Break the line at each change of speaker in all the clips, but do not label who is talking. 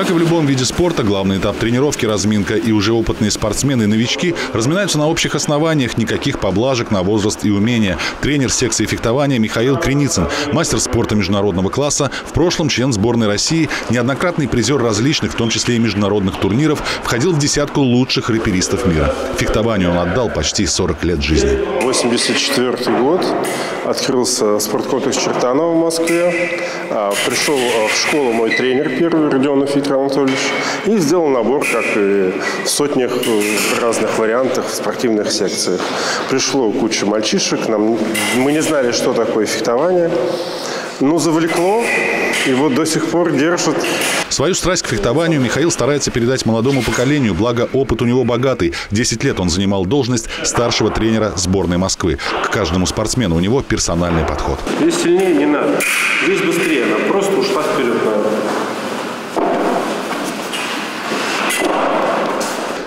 Как и в любом виде спорта, главный этап тренировки, разминка и уже опытные спортсмены и новички разминаются на общих основаниях, никаких поблажек на возраст и умения. Тренер секции фехтования Михаил Креницын, мастер спорта международного класса, в прошлом член сборной России, неоднократный призер различных, в том числе и международных турниров, входил в десятку лучших рэперистов мира. Фехтованию он отдал почти 40 лет жизни.
84 год. Открылся спорткомплекс Чертанова в Москве. А, Пришел а, в школу мой тренер первый, Родионов Виктор Анатольевич, и сделал набор, как и в сотнях э, разных вариантах в спортивных секциях. Пришло куча мальчишек, нам, мы не знали, что такое фехтование. Ну, завлекло, и вот до сих пор держит.
Свою страсть к фехтованию Михаил старается передать молодому поколению, благо опыт у него богатый. 10 лет он занимал должность старшего тренера сборной Москвы. К каждому спортсмену у него персональный подход.
Здесь сильнее не надо, здесь быстрее, она просто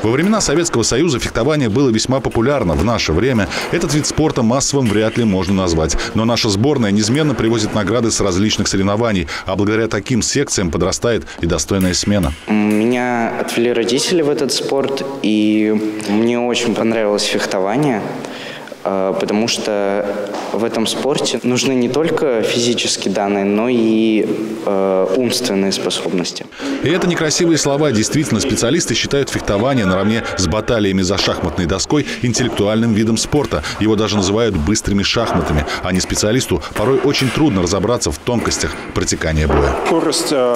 Во времена Советского Союза фехтование было весьма популярно. В наше время этот вид спорта массовым вряд ли можно назвать. Но наша сборная неизменно привозит награды с различных соревнований, а благодаря таким секциям подрастает и достойная смена.
Меня отвели родители в этот спорт, и мне очень понравилось фехтование, потому что в этом спорте нужны не только физические данные, но и э, умственные способности.
И это некрасивые слова. Действительно, специалисты считают фехтование наравне с баталиями за шахматной доской интеллектуальным видом спорта. Его даже называют быстрыми шахматами. А не специалисту порой очень трудно разобраться в тонкостях протекания боя.
Скорость э,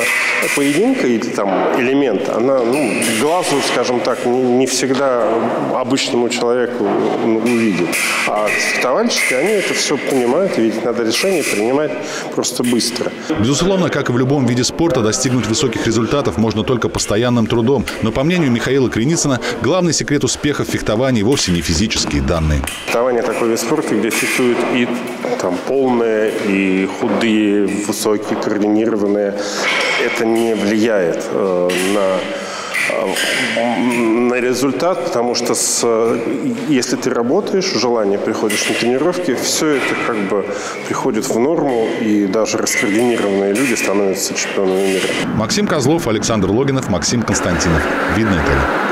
поединка или там элемент, она ну, глазу, скажем так, не, не всегда обычному человеку ну, увидит. А фехтовальщики, они это все понимают, видеть надо решение принимать просто быстро.
Безусловно, как и в любом виде спорта, достигнуть высоких результатов можно только постоянным трудом. Но по мнению Михаила Креницына, главный секрет успеха в фехтовании вовсе не физические данные.
Фехтование такой вид спорта, где фехтуют и там полные, и худые, высокие, координированные. Это не влияет э, на на результат, потому что с, если ты работаешь, желание приходишь на тренировки, все это как бы приходит в норму, и даже раскоординированные люди становятся чемпионами мира.
Максим Козлов, Александр Логинов, Максим Константинов. Видно это.